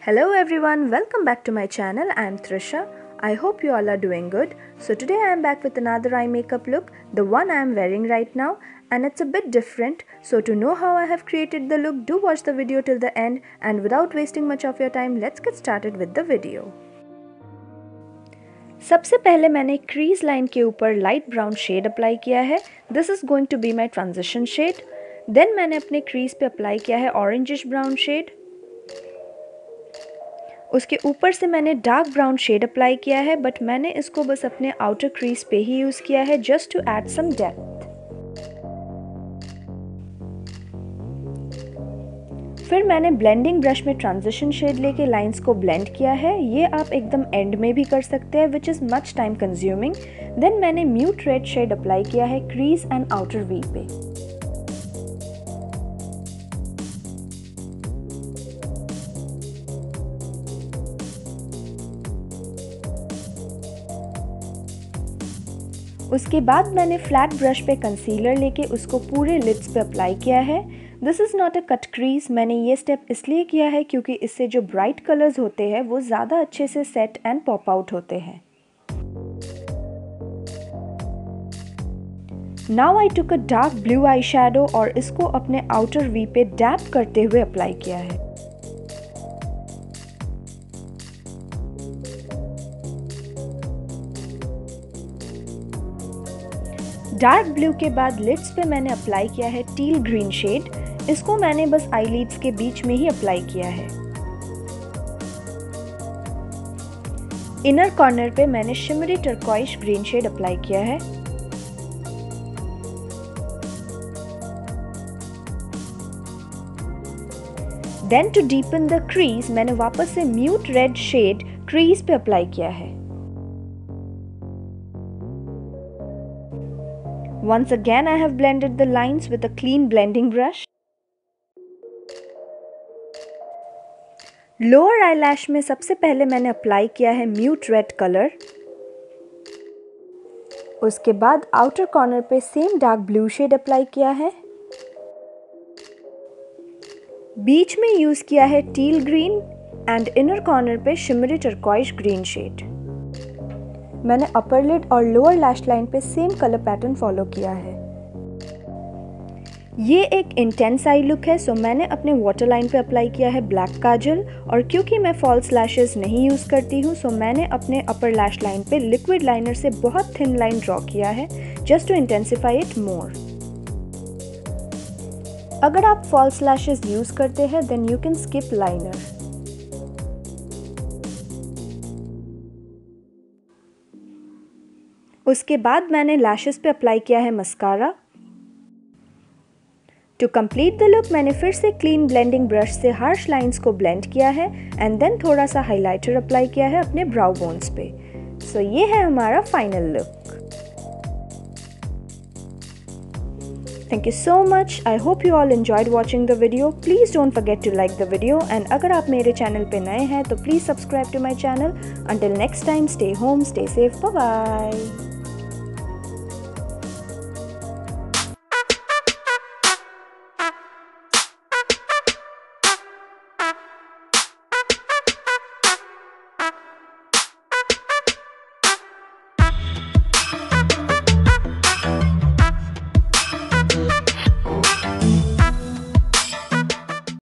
Hello everyone, welcome back to my channel. I am Trisha. I hope you all are doing good. So today I am back with another eye makeup look, the one I am wearing right now and it's a bit different. So to know how I have created the look, do watch the video till the end and without wasting much of your time, let's get started with the video. सबसे पहले मैंने crease line के ऊपर light brown shade apply किया है this is going to be my transition shade then मैंने अपने crease पे अप्लाई किया है ऑरेंजिश ब्राउन शेड उसके ऊपर से मैंने डार्क ब्राउन शेड अप्लाई किया है बट मैंने इसको बस अपने आउटर क्रीज पे ही यूज़ किया है just to add some depth फिर मैंने ब्लेंडिंग ब्रश में ट्रांजिशन शेड लेके लाइंस को ब्लेंड किया है। ये आप एकदम एंड में भी कर सकते हैं which is much time consuming then मैंने म्यूट रेड शेड अप्लाई किया है क्रीज एंड आउटर वी पे। उसके बाद मैंने फ्लैट ब्रश पे कंसीलर लेके उसको पूरे लिप्स पे अप्लाई किया है। This is not a cut crease मैंने ये स्टेप इसलिए किया है क्योंकि इससे जो ब्राइट कलर्स होते हैं, वो ज़्यादा अच्छे से सेट एंड पॉप आउट होते हैं। Now I took a dark blue eye और इसको अपने आउटर वी पे डैप करते हुए अप्लाई किया है। डार्क ब्लू के बाद लिड्स पे मैंने अप्लाई किया है टील ग्रीन शेड। इसको मैंने बस आई लीड्स के बीच में ही अप्लाई किया है। इनर कॉर्नर पे मैंने shimmery turquoise green shade apply किया है। Then to deepen the crease मैंने वापस से म्यूट रेड शेड क्रीज पे अप्लाई किया है। Once again, I have blended the lines with a clean blending brush. Lower eye में सबसे पहले मैंने अप्लाई किया है म्यूट रेड कलर उसके बाद आउटर कॉर्नर पे same dark blue shade apply किया है. बीच में यूज़ किया है teal green and inner corner पे शिमरी टर्कॉइश ग्रीन शेड मैंने अपर लिड और लोअर लैश लाइन पे सेम कलर पैटर्न फॉलो किया है। ये एक इंटेंस आई लुक है सो मैंने अपने वाटर लाइन पे अप्लाई किया है ब्लैक काजल और क्योंकि मैं फॉल्स लैशेस नहीं यूज़ करती हूँ सो मैंने अपने अपर लैश लाइन पे लिक्विड लाइनर से बहुत थिन लाइन ड्रॉ किया है just to intensify it more अगर आप फॉल्स लैशेस यूज़ करते हैं then you can skip liner उसके बाद मैंने लैशेस पे अप्लाई किया है mascara to complete the look मैंने फिर से क्लीन ब्लेंडिंग ब्रश से हार्श लाइंस को ब्लेंड किया है एंड देन थोड़ा सा हाइलाइटर अप्लाई किया है अपने ब्राउ बोन्स पे. सो so, ये है हमारा final look thank you so much I hope you all enjoyed watching the video please don't forget to like the video and अगर आप मेरे चैनल पे नए हैं तो please subscribe to my channel until next time stay home stay safe bye